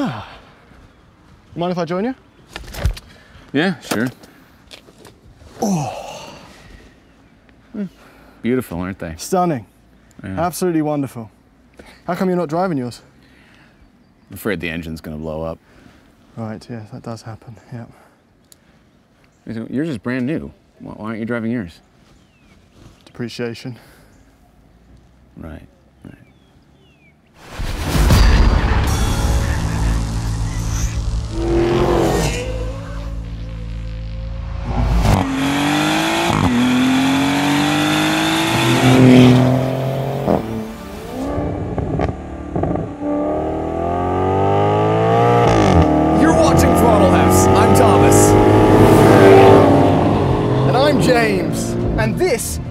Mind if I join you? Yeah, sure. Oh. Beautiful, aren't they? Stunning. Yeah. Absolutely wonderful. How come you're not driving yours? I'm afraid the engine's gonna blow up. Right, yeah, that does happen. Yeah. Yours is brand new. Why aren't you driving yours? Depreciation. Right,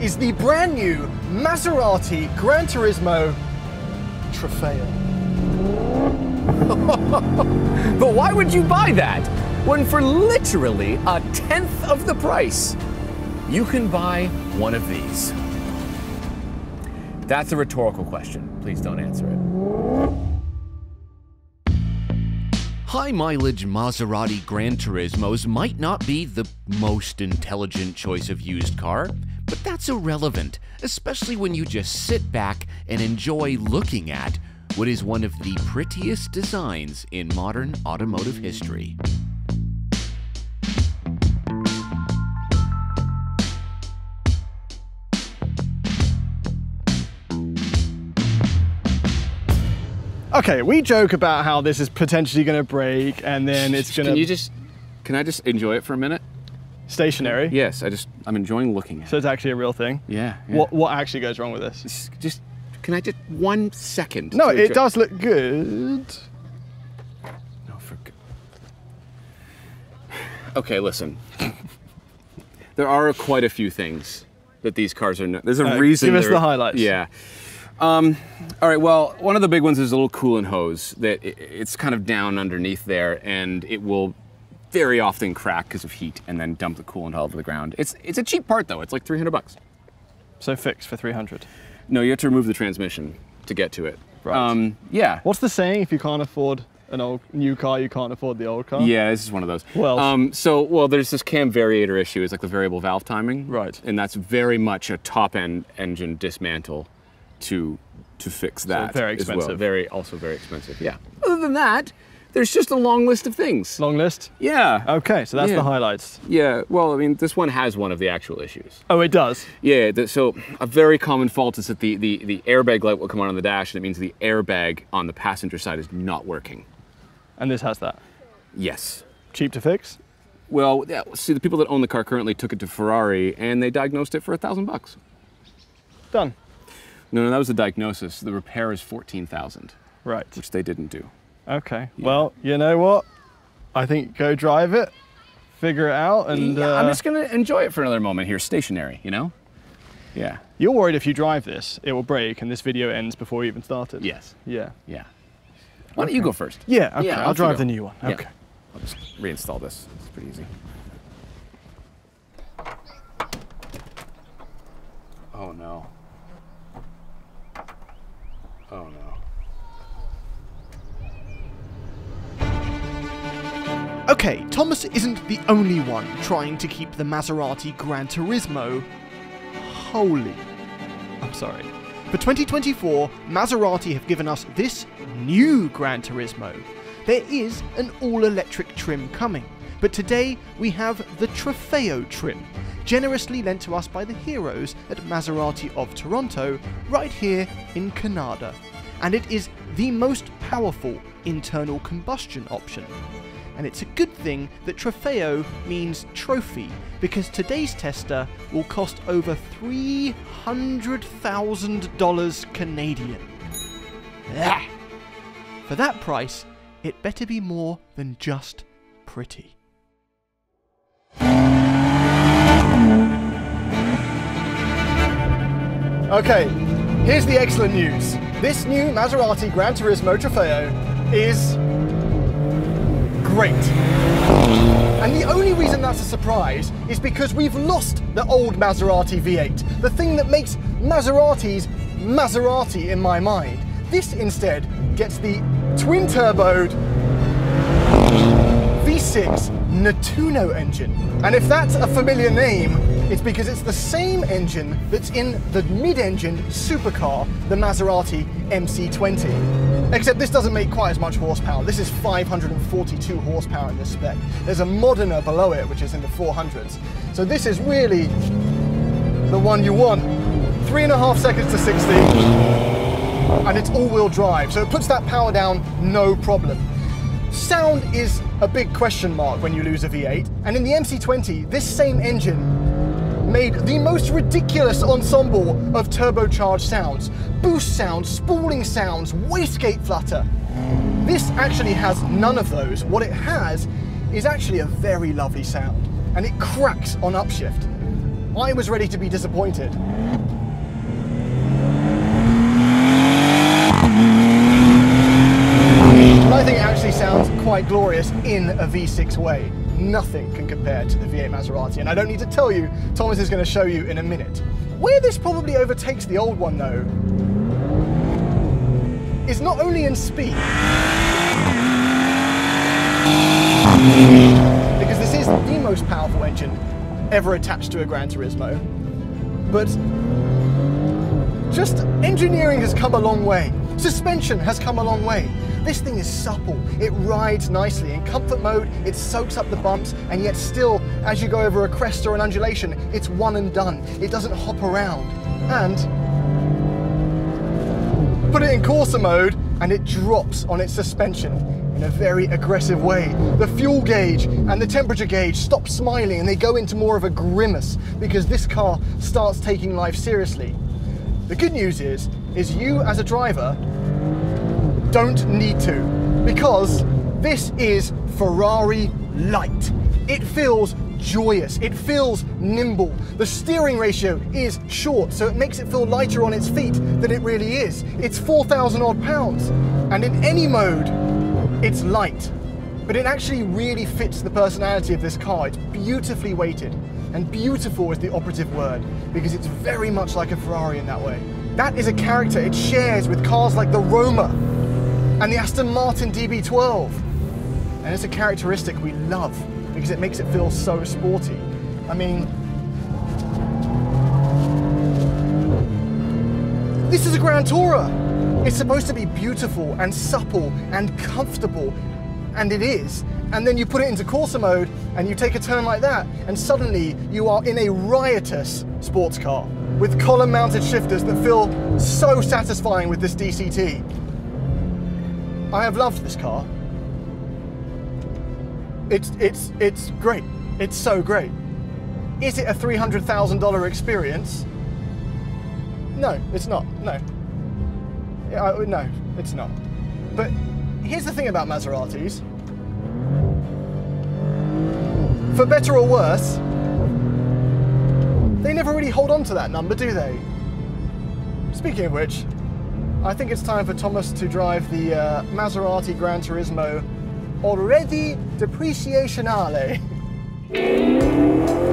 is the brand new Maserati Gran Turismo Trofeo. But why would you buy that when for literally a tenth of the price, you can buy one of these? That's a rhetorical question. Please don't answer it. High mileage Maserati Gran Turismos might not be the most intelligent choice of used car, but that's irrelevant, especially when you just sit back and enjoy looking at what is one of the prettiest designs in modern automotive history. Okay, we joke about how this is potentially going to break and then it's going to... Can you to just, can I just enjoy it for a minute? Stationary. Yes, I just, I'm enjoying looking at it. So it. it's actually a real thing. Yeah. yeah. What what actually goes wrong with this? Just, just, can I just, one second? No, it does look good. No, for good. Okay, listen. there are quite a few things that these cars are. No- There's a Uh, reason. give us the highlights. Yeah. Um, all right. Well, one of the big ones is a little coolant hose that i- it's kind of down underneath there, and it will very often crack because of heat, and then dump the coolant all over the ground. It's it's a cheap part though. It's like 300 bucks. So fixed for 300. No, you have to remove the transmission to get to it. Right. Um, yeah. What's the saying? If you can't afford an old new car, you can't afford the old car. Yeah, this is one of those. Well. Um, so, well, there's this cam variator issue. It's like the variable valve timing. Right. And that's very much a top end engine dismantle to to fix that. very as well. expensive. Very also very expensive. Yeah. Other than that, there's just a long list of things. Long list. Yeah. Okay, so that's Yeah. the highlights. Yeah. Well, I mean, this one has one of the actual issues. Oh, it does. Yeah. The, so a very common fault is that the, the the airbag light will come on on the dash, and it means the airbag on the passenger side is not working. And this has that. Yes. Cheap to fix. Well, yeah, see, the people that own the car currently took it to Ferrari and they diagnosed it for a thousand bucks. Done. No, no, that was the diagnosis. The repair is fourteen thousand, Right. which they didn't do. Okay. Well, you know what? I think go drive it, figure it out, and Yeah, I'm uh, just gonna enjoy it for another moment here, stationary. You know? Yeah. you're worried if you drive this, it will break, and this video ends before we even started. Yes. Yeah. Yeah. Why don't you go first? Yeah. Okay. Yeah, I'll you drive the new one. Yeah. Okay. I'll just reinstall this. It's pretty easy. Oh no. Oh no. Okay, Thomas isn't the only one trying to keep the Maserati Gran Turismo holy. I'm sorry. For 2024, Maserati have given us this new Gran Turismo. There is an all electric trim coming, but today we have the Trofeo trim, generously lent to us by the heroes at Maserati of Toronto, right here in Canada. And it is the most powerful internal combustion option. And it's a good thing that Trofeo means trophy, because today's tester will cost over $300,000 Canadian. Ah. For that price, it better be more than just pretty. Okay. Here's the excellent news. This new Maserati Gran Turismo Trofeo is great. And the only reason that's a surprise is because we've lost the old Maserati V8, the thing that makes Maseratis Maserati in my mind. This instead gets the twin turboed V6 Nettuno engine. And if that's a familiar name, it's because it's the same engine that's in the mid-engine supercar, the Maserati MC20. Except this doesn't make quite as much horsepower. This is 542 horsepower in this spec. There's a Modena below it, which is in the 400s. So this is really the one you want. Three and a half seconds to 60, and it's all-wheel drive, so it puts that power down no problem. Sound is a big question mark when you lose a V8, and in the MC20, this same engine made the most ridiculous ensemble of turbocharged sounds. Boost sounds, spooling sounds, wastegate flutter. This actually has none of those. What it has is actually a very lovely sound, and it cracks on upshift. I was ready to be disappointed. I think it actually sounds quite glorious in a V6 way. Nothing can compare to the V8 Maserati, and I don't need to tell you, Thomas is going to show you in a minute. Where this probably overtakes the old one though, is not only in speed, because this is the most powerful engine ever attached to a Gran Turismo, but just engineering has come a long way. Suspension has come a long way. This thing is supple, it rides nicely. In comfort mode, it soaks up the bumps, and yet still, as you go over a crest or an undulation, it's one and done. It doesn't hop around. And put it in Corsa mode, and it drops on its suspension in a very aggressive way. The fuel gauge and the temperature gauge stop smiling and they go into more of a grimace because this car starts taking life seriously. The good news is, is you as a driver don't need to because this is Ferrari light. It feels joyous, it feels nimble. The steering ratio is short, so it makes it feel lighter on its feet than it really is. It's 4,000 odd pounds, and in any mode, it's light. But it actually really fits the personality of this car. It's beautifully weighted, and beautiful is the operative word because it's very much like a Ferrari in that way. That is a character it shares with cars like the Roma and the Aston Martin DB12. And it's a characteristic we love because it makes it feel so sporty. I mean, this is a Grand Tourer. It's supposed to be beautiful and supple and comfortable, and it is. And then you put it into Corsa mode and you take a turn like that, and suddenly you are in a riotous sports car with column mounted shifters that feel so satisfying with this DCT. I have loved this car. It's it's it's great. It's so great. Is it a three hundred thousand dollar experience? No, it's not. No. I- no, it's not. But here's the thing about Maseratis. For better or worse, they never really hold on to that number, do they? Speaking of which, I think it's time for Thomas to drive the uh, Maserati Gran Turismo Already Depreciationale.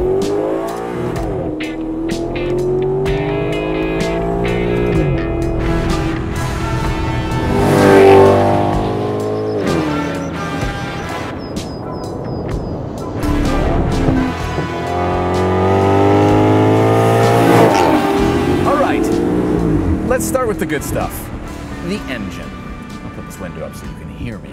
with the good stuff. The engine. I'll put this window up so you can hear me.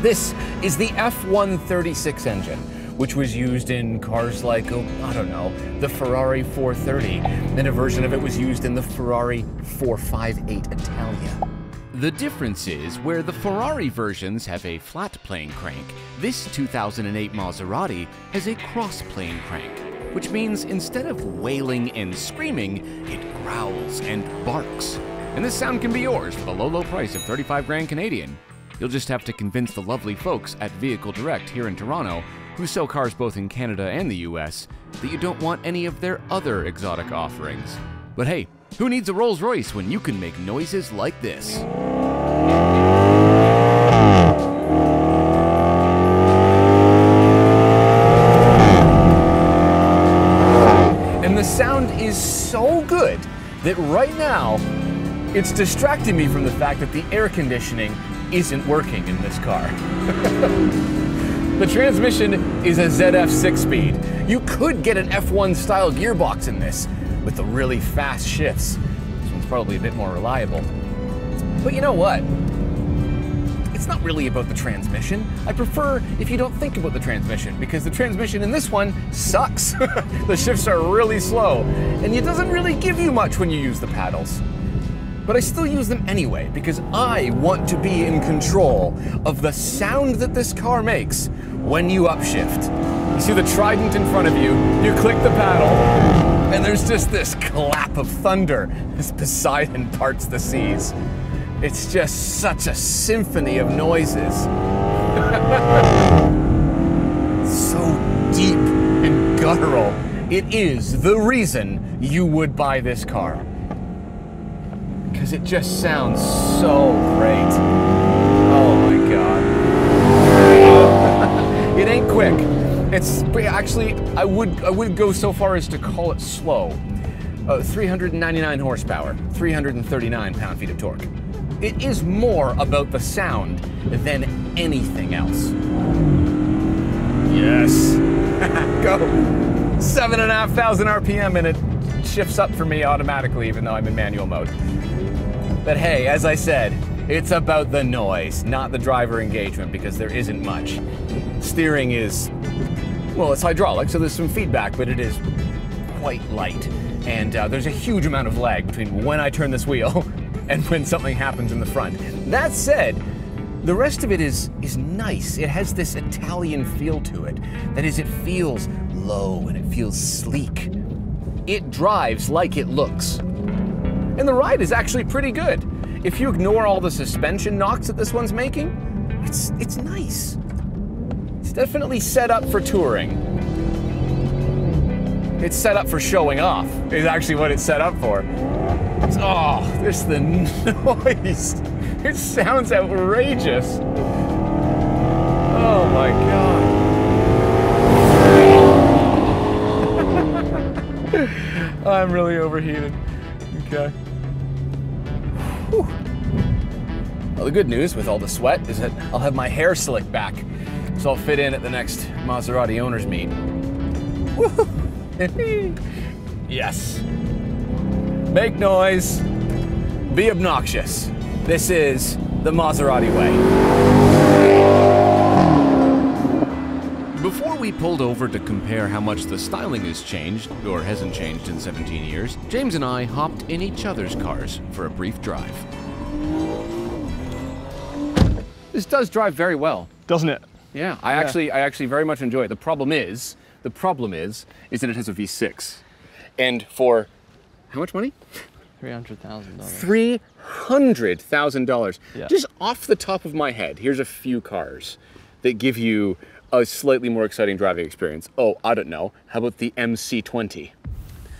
This is the F136 engine, which was used in cars like, oh, I don't know, the Ferrari 430, and a version of it was used in the Ferrari 458 Italia. The difference is where the Ferrari versions have a flat plane crank, this 2008 Maserati has a cross plane crank, which means instead of wailing and screaming, it growls and barks. And this sound can be yours for the low, low price of 35 grand Canadian. You'll just have to convince the lovely folks at Vehicle Direct here in Toronto, who sell cars both in Canada and the US, that you don't want any of their other exotic offerings. But hey, who needs a Rolls Royce when you can make noises like this? And the sound is so good that right now it's distracting me from the fact that the air conditioning isn't working in this car. the transmission is a ZF 6 speed. You could get an F1 style gearbox in this with the really fast shifts. This one's probably a bit more reliable. But you know what? It's not really about the transmission. I prefer if you don't think about the transmission because the transmission in this one sucks. the shifts are really slow and it doesn't really give you much when you use the paddles. But I still use them anyway because I want to be in control of the sound that this car makes when you upshift. You see the trident in front of you, you click the paddle, and there's just this clap of thunder as Poseidon parts the seas. It's just such a symphony of noises. so deep and guttural. It is the reason you would buy this car. Because it just sounds so great. Oh my god. it ain't quick. It's actually I would I would go so far as to call it slow. Uh, 399 horsepower, 339 pound-feet of torque. It is more about the sound than anything else. Yes. Go. Seven and a half thousand RPM and it shifts up for me automatically even though I'm in manual mode. But hey, as I said, it's about the noise, not the driver engagement because there isn't much. Steering is, well, it's hydraulic, so there's some feedback, but it is quite light. And uh, there's a huge amount of lag between when I turn this wheel and when something happens in the front. That said, the rest of it is is nice. It has this Italian feel to it. That is, it feels low and it feels sleek. It drives like it looks. And the ride is actually pretty good. If you ignore all the suspension knocks that this one's making, it's it's nice. It's definitely set up for touring. It's set up for showing off. Is actually what it's set up for. Oh, there's the noise. It sounds outrageous. Oh my god. I'm really overheated. Okay. Whew. Well, the good news with all the sweat is that I'll have my hair slicked back, so I'll fit in at the next Maserati owners meet. yes. Make noise, be obnoxious. This is the Maserati way. Before we pulled over to compare how much the styling has changed, or hasn't changed in 17 years, James and I hopped in each other's cars for a brief drive. This does drive very well. Doesn't it? Yeah, I actually, I actually very much enjoy it. The problem is, the problem is, is that it has a V6, and for how much money? Three hundred thousand dollars. Three hundred thousand dollars. Yeah. Just off the top of my head, here's a few cars that give you a slightly more exciting driving experience. Oh, I don't know. How about the MC20?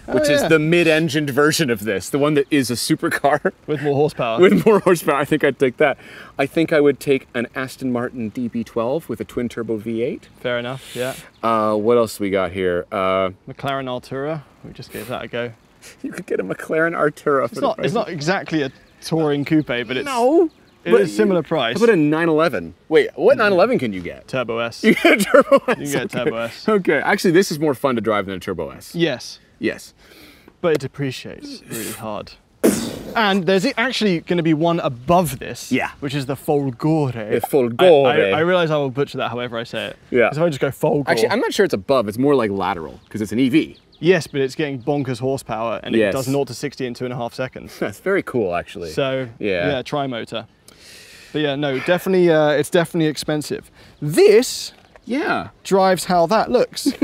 Which is yeah. the mid-engined version of this, the one that is a supercar With more horsepower. with more horsepower. I think I'd take that. I think I would take an Aston Martin DB12 with a twin turbo V8. Fair enough. Yeah. Uh, what else we got here? Uh, McLaren Artura. We just gave that a go. you could get a McLaren Artura. For It's the not. price It's not exactly a touring coupe, but it's No. It but is similar price. How about a 911? Wait, what 911 can you get? Turbo S. You get a Turbo S. You get a okay. Turbo S. Okay, actually, this is more fun to drive than a Turbo S. Yes, Yes. but it depreciates really hard. And there's actually going to be one above this. Yeah. Which is the Folgore. The Folgore. I, I, I realize I will butcher that however I say it. Yeah. 'Cause if I just go Folgore. Actually, I'm not sure it's above. It's more like lateral because it's an EV. Yes, but it's getting bonkers horsepower and Yes. it does 0 to 60 in two and a half seconds. That's very cool, actually. So Yeah. yeah, tri-motor. But yeah, no, definitely, uh, it's definitely expensive. This yeah. drives how that looks.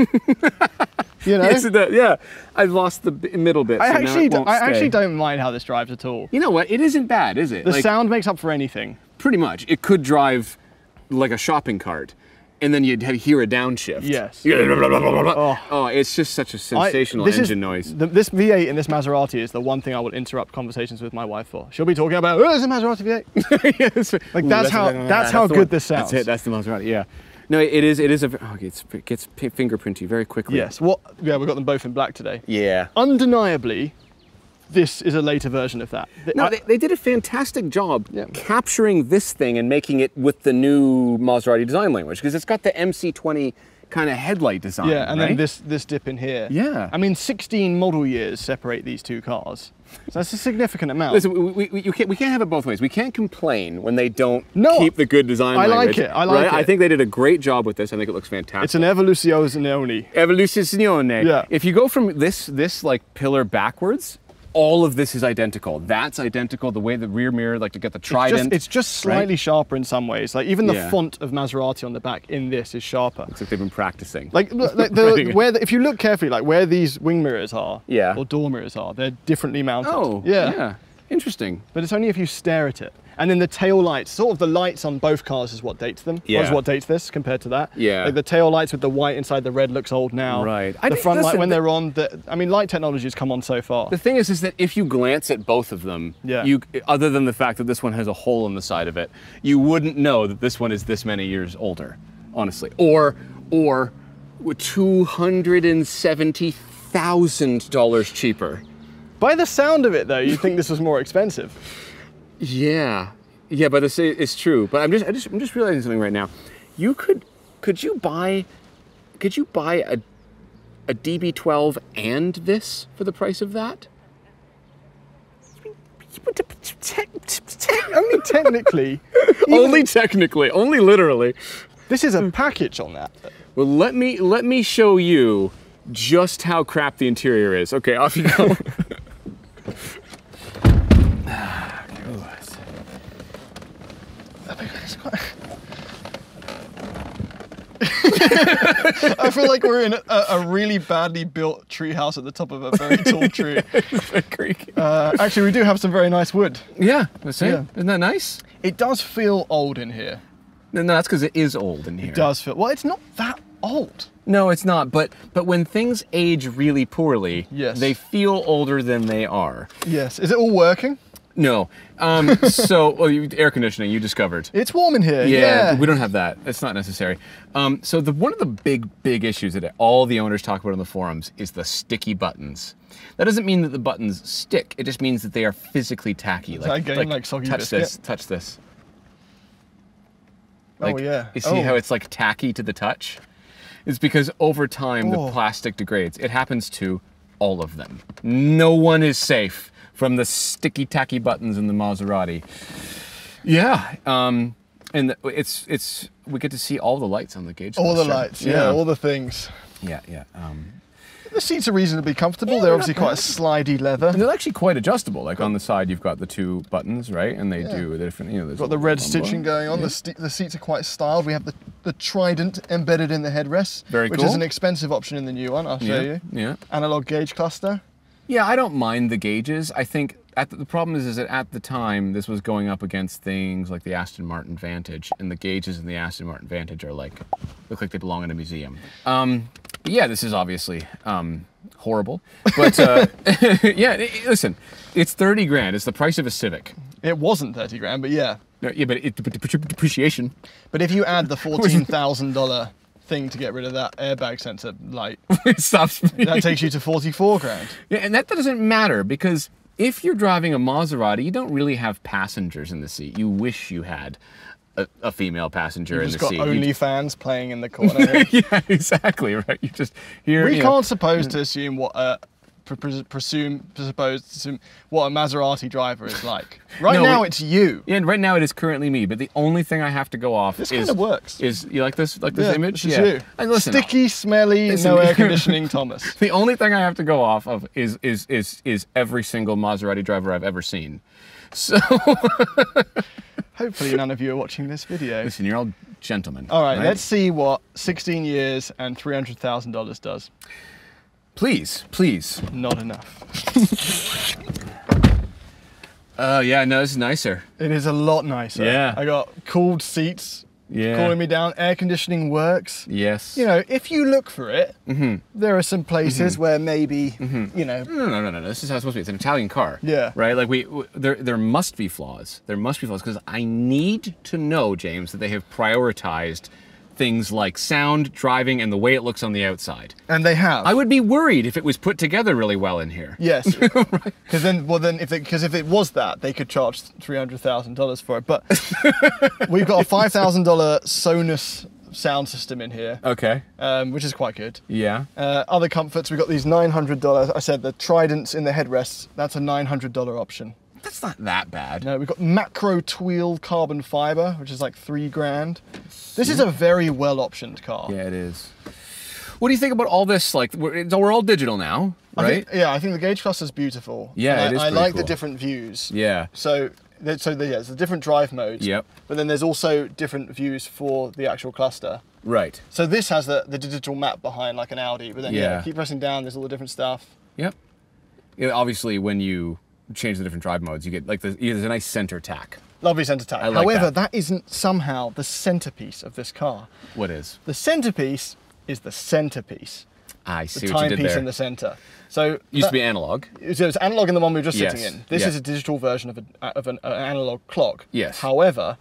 you know, Yes, does. yeah. I've lost the middle bit. I so actually, it do, won't I stay. actually don't mind how this drives at all. You know what? It isn't bad, is it? The Like, sound makes up for anything. Pretty much. It could drive like a shopping cart, and then you'd hear a downshift. Yes. Oh. Oh, it's just such a sensational this engine is, noise. The, this V8 in this Maserati is the one thing I will interrupt conversations with my wife for. She'll be talking about, oh, it's a Maserati V8. Yes. Like, that's how- that's how good one. this That's it. That's the Maserati. Yeah. No, it is. It is a. Oh, it's, it gets fingerprinty very quickly. yes. What? Yeah, we've got them both in black today. Yeah. Undeniably, this is a later version of that. No, I- they, they did a fantastic job Yeah. capturing this thing and making it with the new Maserati design language because it's got the MC20 kind of headlight design. yeah, and then this this dip in here. Yeah. I mean, 16 model years separate these two cars. So that's a significant amount. Listen, we, we, can't, we can't have it both ways. We can't complain when they don't No, keep the good design I like it, I like right? I think they did a great job with this. I think it looks fantastic. it's an evoluzione. Evoluzione. Yeah. If you go from this this like pillar backwards, all of this is identical. That's identical. The way the rear mirror, like to get the It's trident. just, it's just right? slightly sharper in some ways. Like even the Yeah. font of Maserati on the back in this is sharper. Looks like they've been practicing. Like like the, where the, if you look carefully, like where these wing mirrors are, Yeah. or door mirrors are, they're differently mounted. oh, yeah. yeah. Interesting. But it's only if you stare at it. And then the tail lights, sort of the lights on both cars is what dates them. Or is what dates this compared to that. Yeah. Like the tail lights with the white inside the red looks old now. Right. The I think- front light listen, when the- they're on, the, I mean, light technology has come on so far. The thing is, is that if you glance at both of them, Yeah. you other than the fact that this one has a hole in the side of it, you wouldn't know that this one is this many years older, honestly. Or, or, two hundred and seventy thousand dollars cheaper. By the sound of it, though, you'd think this was more expensive. Yeah, yeah, but it's, it's true. But I'm just, I just, I'm just realizing something right now. You could, could you buy, could you buy a, a DB12 and this for the price of that? Only technically, only technically, only literally. this is a package on that. Well, let me let me show you just how crap the interior is. Okay, off you go. I feel like we're in a, a really badly built tree house at the top of a very tall tree. Uh, actually, we do have some very nice wood. yeah, that's it. yeah. Isn't that nice? It does feel old in here. No, no that's because it is old in here. It does feel. Well, it's not that old. No, it's not. But but when things age really poorly, Yes. they feel older than they are. Yes. Is it all working? No. Um, so, well, you, air conditioning, you discovered. It's warm in here. Yeah, Yeah. we don't have that. It's not necessary. Um, so the one of the big, big issues that all the owners talk about on the forums is the sticky buttons. That doesn't mean that the buttons stick. It just means that they are physically tacky. that a game like Soggy touch Biscuit? this. Touch this. oh yeah. You see oh. how it's like tacky to the touch? It's because over time Oh. the plastic degrades. It happens to all of them. No one is safe from the sticky tacky buttons in the Maserati. Yeah. Um, and it's it's we get to see all the lights on the gauge. all the lights. Yeah. All the things. yeah, yeah. Um, The seats are reasonably comfortable. Yeah, they're they're obviously quite a slidey leather. and they're actually quite adjustable. Like on the side, you've got the two buttons, right? And they do the different. You know, there's Got the red stitching going on. The, the seats are quite styled. We have the, the trident embedded in the headrest, Very which cool. is an expensive option in the new one. I'll show Yeah, you. yeah. Analog gauge cluster. Yeah, I don't mind the gauges. I think at the, the problem is, is that at the time this was going up against things like the Aston Martin Vantage, and the gauges in the Aston Martin Vantage are like look like they belong in a museum. Um, yeah, this is obviously um, horrible, but uh, yeah, i- i- listen, it's thirty grand. It's the price of a Civic. It wasn't 30 grand, but yeah. No, yeah, but it, depreciation. But if you add the $14,000 thing to get rid of that airbag sensor light, it stops. that takes you to 44 grand. Yeah, and that doesn't matter because if you're driving a Maserati, you don't really have passengers in the seat. You wish you had a, a female passenger You've in the got seat. You- OnlyFans playing in the corner. yeah, exactly right. You just hear. we you can't suppose to assume what a pre- pre- presume suppose assume what a Maserati driver is like. Right No, now, we- it's you. Yeah, right now it is currently me, but the only thing I have to go off This is kinda works. Is you like this? Like this Yeah, image? This is yeah. you. And listen, Sticky, smelly, Listen, no air conditioning, Thomas. the only thing I have to go off of is is is is every single Maserati driver I've ever seen. So Hopefully, none of you are watching this video. listen, you're all gentlemen. All right, let's see what 16 years and $300,000 does. Please, please. Not enough. Oh yeah, no, this is nicer. It is a lot nicer. Yeah. I got cooled seats Yeah. cooling me down. Air conditioning works. Yes. You know, if you look for it, Mm-hmm. there are some places mm-hmm. where maybe, mm-hmm. you know, No, no, no, no, no. This is how it's supposed to be. It's an Italian car. Yeah. Right. Like we, w there, there must be flaws. There must be flaws because I need to know, James, that they have prioritized things like sound, driving, and the way it looks on the outside. And they have. I would be worried if it was put together really well in here. Yes, because then, well, then, if because if it was that, they could charge three hundred thousand dollars for it. But we've got a five thousand dollar Sonus sound system in here, Okay. um, which is quite good. Yeah. Uh, other comforts, we've got these nine hundred dollars. I said the Tridents in the headrests. That's a nine hundred dollar option. That's not that bad. No, we've got macro twill carbon fiber, which is like three grand. This is a very well optioned car. Yeah, it is. What do you think about all this? Like, we're, we're all digital now, I right? think- yeah, I think the gauge cluster is beautiful. Yeah, And it is I, I like cool. the different views. yeah. So, so the, yeah, there's the different drive modes. Yep. But then there's also different views for the actual cluster. Right. So this has the, the digital map behind like an Audi, but then yeah. Yeah. keep pressing down. There's all the different stuff. Yep. Yeah, obviously, when you change the different drive modes, you get like the, there's a nice center tach. Lovely center tach. I like However, that. that isn't somehow the centerpiece of this car. What is? The centerpiece is the centerpiece. Ah, I The see what you did timepiece in the center. So Used that- to be analog. So it's analog in the one we were just sitting in. This yeah. is a digital version of, a, uh, of an, an analog clock. Yes. However,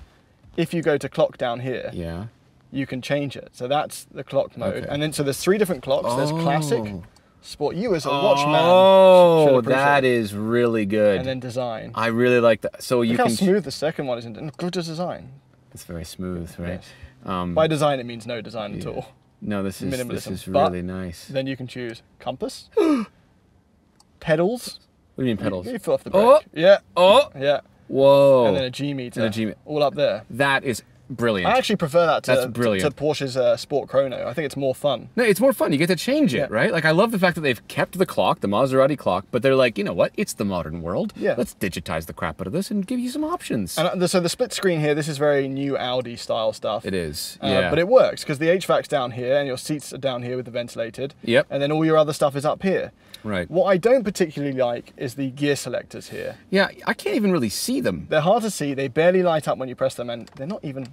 if you go to clock down here, Yeah. you can change it. So that's the clock mode. Okay. And then so there's three different clocks. There's classic, Oh. Sport. You as a watchman. Oh, that is really good. And then design. I really like that. So you Look how can. smooth the second one is. And good to design. It's very smooth, right? Yes. Um, By design, it means no design at all. no, this is this minimalism, is but- really nice. Then you can choose compass, pedals. What do you mean pedals? You foot off the brake. Oh. Yeah, Oh, yeah. whoa! And then a G meter. And a G me- All up there. that is brilliant. I actually prefer that to, That's brilliant. to Porsche's uh, Sport Chrono. I think it's more fun. No, it's more fun. You get to change it, Yeah. right? Like I love the fact that they've kept the clock, the Maserati clock, but they're like, you know what? It's the modern world. Yeah. Let's digitize the crap out of this and give you some options. And uh, the, so the split screen here, this is very new Audi style stuff. it is. Uh, yeah. But it works because the HVAC's down here and your seats are down here with the ventilated. Yep. And then all your other stuff is up here. right. What I don't particularly like is the gear selectors here. Yeah, I can't even really see them. They're hard to see. They barely light up when you press them, and they're not even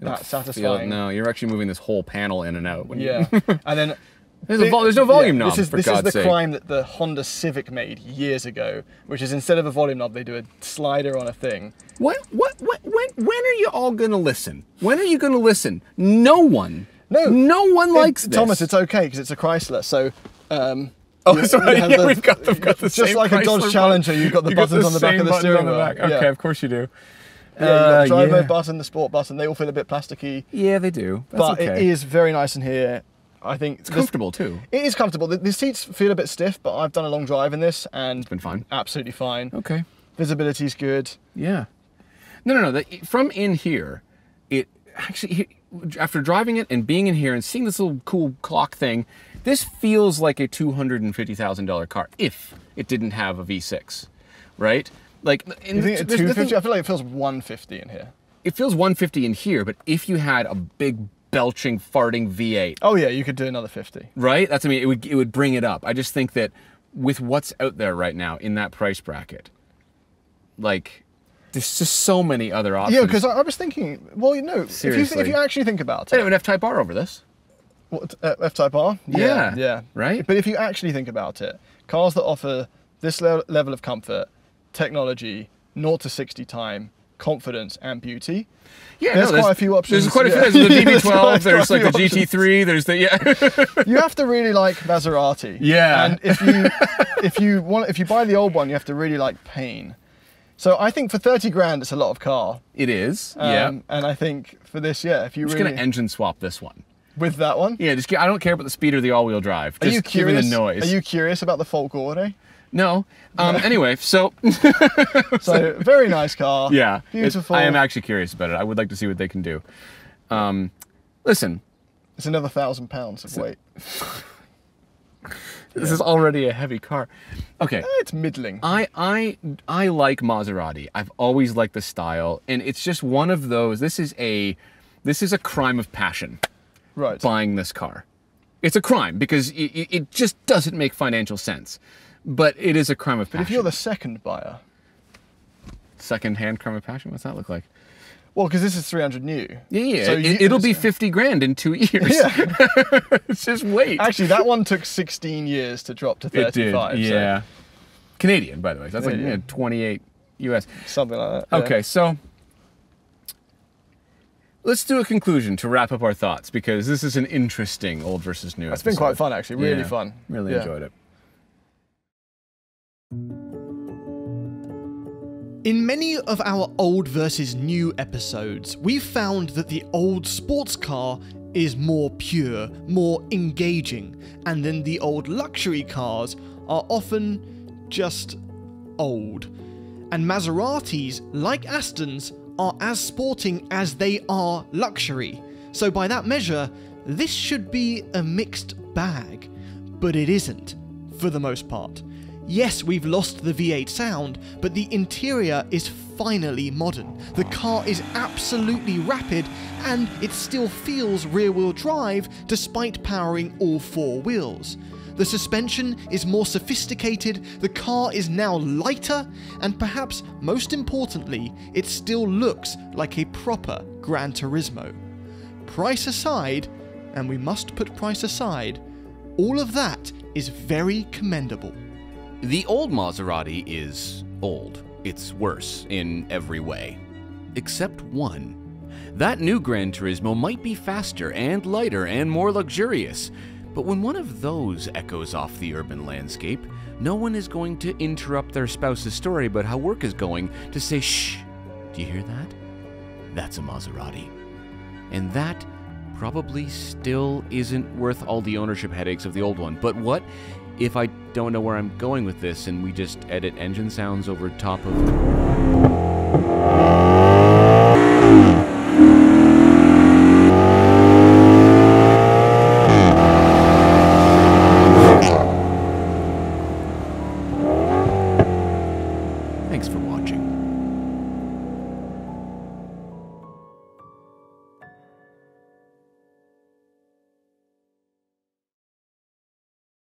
that Feel- satisfying. no, you're actually moving this whole panel in and out. Yeah. and then There's, a vol- there's no volume knob, This is this is the sake. crime that the Honda Civic made years ago, which is instead of a volume knob, they do a slider on a thing. What, what, what, when, when are you all going to listen? When are you going to listen? No one. No. No one likes It-. Thomas, it's okay because it's a Chrysler. So. Um, Oh, you- sorry. you Yeah, the- we've got, we've got the just like a Dodge Challenger. You've got the You buttons on the back of the steering wheel. Okay, Yeah. of course you do. Yeah, got Uh, the drive yeah. button, the sport button. They all feel a bit plasticky, Yeah, they do. That's but okay. it is very nice in here. I think It's comfortable too. It is comfortable. The, the seats feel a bit stiff, but I've done a long drive in this and it's Been fine. absolutely fine. Okay. Visibility's good. Yeah. No, no, no. The, from in here, it actually after driving it and being in here and seeing this little cool clock thing, this feels like a two hundred and fifty thousand dollar car if it didn't have a V6, right? Like, in You think the- at the- the 250? thing- I feel like it feels 150 in here. it feels 150 in here, but if you had a big belching, farting V8, Oh yeah, you could do another 50. right? That's I mean, it would it would bring it up. I just think that with what's out there right now in that price bracket, like there's just so many other options. Yeah, because I, I was thinking, well, you know, if you, Seriously. if you actually think about it. I it, have an F-Type R over this. what, uh, F-Type R, Yeah, yeah, right? But if you actually think about it, cars that offer this le- level of comfort, technology, 0 to 60 time, confidence, and beauty, Yeah, There's quite a few options, There's quite a yeah. few. There's the There's quite- DB12. There's a like the few GT3. There's the yeah. you have to really like Maserati. Yeah. And if you if you want if you buy the old one, you have to really like pain. So I think for 30 grand, it's a lot of car. it is. yeah. Um, And I think for this, yeah, if you I'm just gonna engine swap this one. with that one. Yeah, just I don't care about the speed or the all-wheel drive. Are you curious? the noise. Are you curious about the Folgore? No. Um. anyway, so So very nice car. yeah, Beautiful. I am actually curious about it. I would like to see what they can do. Um, listen, It's another thousand pounds of weight. this is already a heavy car. Okay. Eh, It's middling. I I I like Maserati. I've always liked the style, and it's just one of those. This is a this is a crime of passion. Right. Buying this car, it's a crime because it- it just doesn't make financial sense. But it is a crime of passion. But if you're the second buyer, second-hand crime of passion, what's that look like? well, because this is 300 new. Yeah, yeah. So it, it'll be fifty grand in two years. Yeah. it's just wait. Actually, that one took 16 years to drop to it did. 35. so Yeah. Canadian, by the way. That's like Yeah, yeah. yeah, 28 US. something like that. yeah. Okay, so let's do a conclusion to wrap up our thoughts because this is an interesting old versus new. It's been quite fun, actually. Really fun. Really Yeah. enjoyed it. In many of our old versus new episodes, we've found that the old sports car is more pure, more engaging, and then the old luxury cars are often just old. And Maseratis, like Astons, are as sporting as they are luxury. So, by that measure, this should be a mixed bag. But it isn't, for the most part. Yes, we've lost the V8 sound, but the interior is finally modern. The car is absolutely rapid, and it still feels rear wheel drive despite powering all four wheels. The suspension is more sophisticated, the car is now lighter, and perhaps most importantly, it still looks like a proper Gran Turismo. Price aside, and we must put price aside, all of that is very commendable. The old Maserati is old. It's worse in every way. Except one. That new Gran Turismo might be faster and lighter and more luxurious, but when one of those echoes off the urban landscape, no one is going to interrupt their spouse's story about how work is going to say, shh, do you hear that? That's a Maserati. And that probably still isn't worth all the ownership headaches of the old one. But what if I don't know where I'm going with this and we just edit engine sounds over top of.